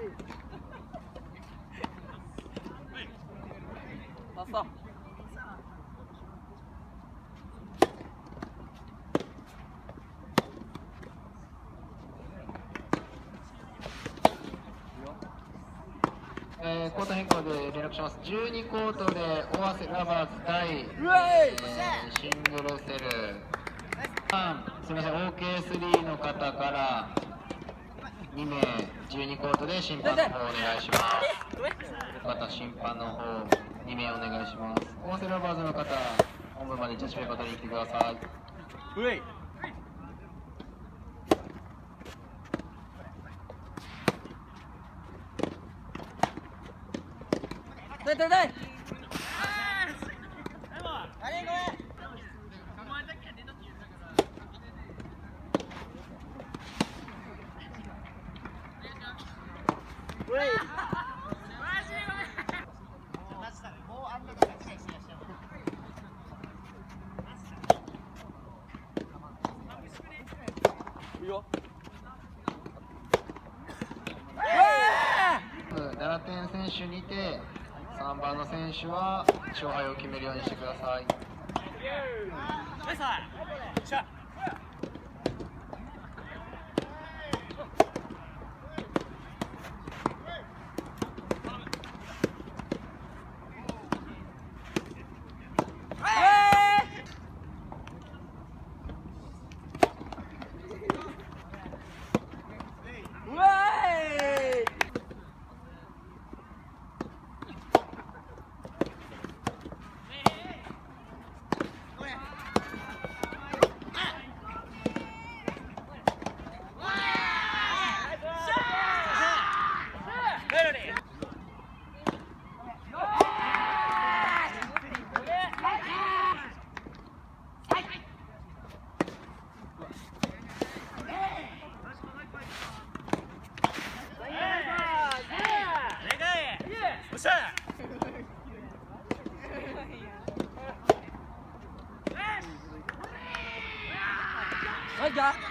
봤 어. えーコート変更で連絡します12コートで大瀬ラバーズ対、えーシングルセルあすみません OK3 の方から2名12コートで審判の方お願いしますまた審判の方2名お願いします大瀬ラバーズの方本部までジャッジペーパー取りに来てくださいウェイ。对对对。いい選手にて3番の選手は勝敗を決めるようにしてください。はい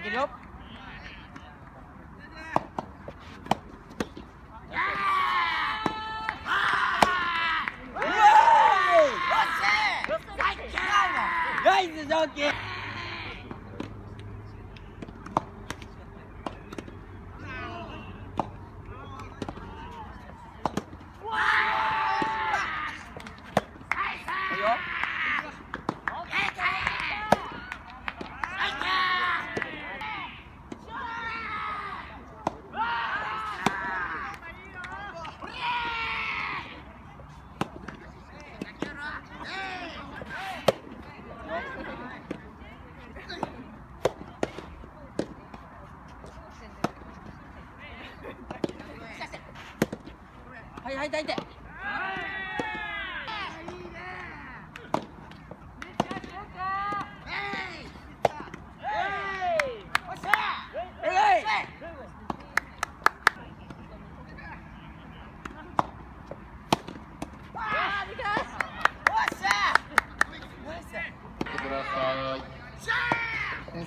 さあいけるようわーいナイスジョッキーいいよい。えー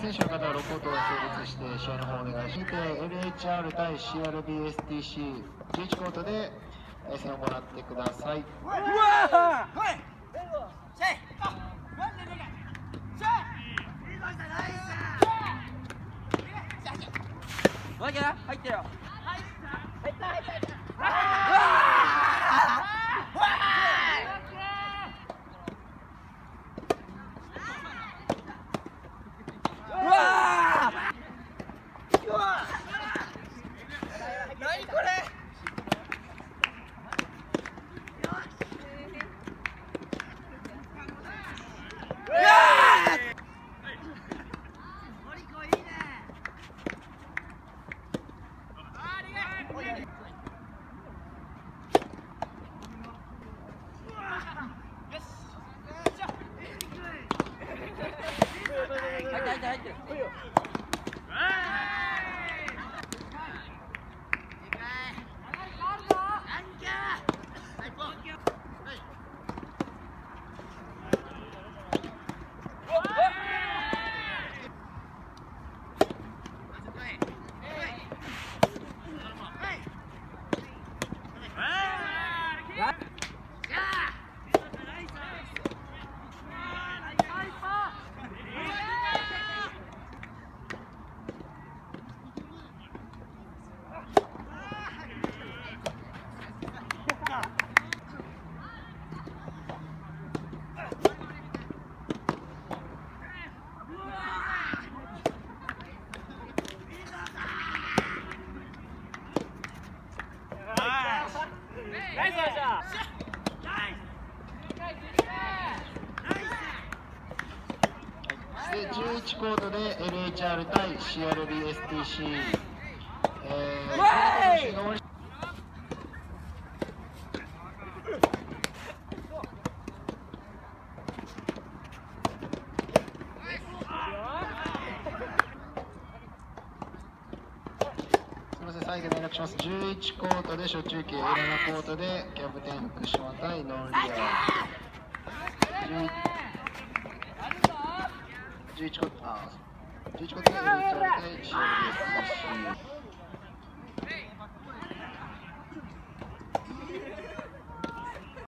選手の方はロコートを成立して試合の方お願いします。LHR 対 CRBSTC、11コートで対戦を行ってください。うわマイケル入ってようわ何これうわ入って入って入ってで11コードで LHR 対 CRBSTC、えー、ウェイこの試合が終わりすみません、最後に連絡します。11コートで初中継、7コートでキャプテン福島対ノンリア。11コート、あ、11コートで LHR 対 CRBSTC。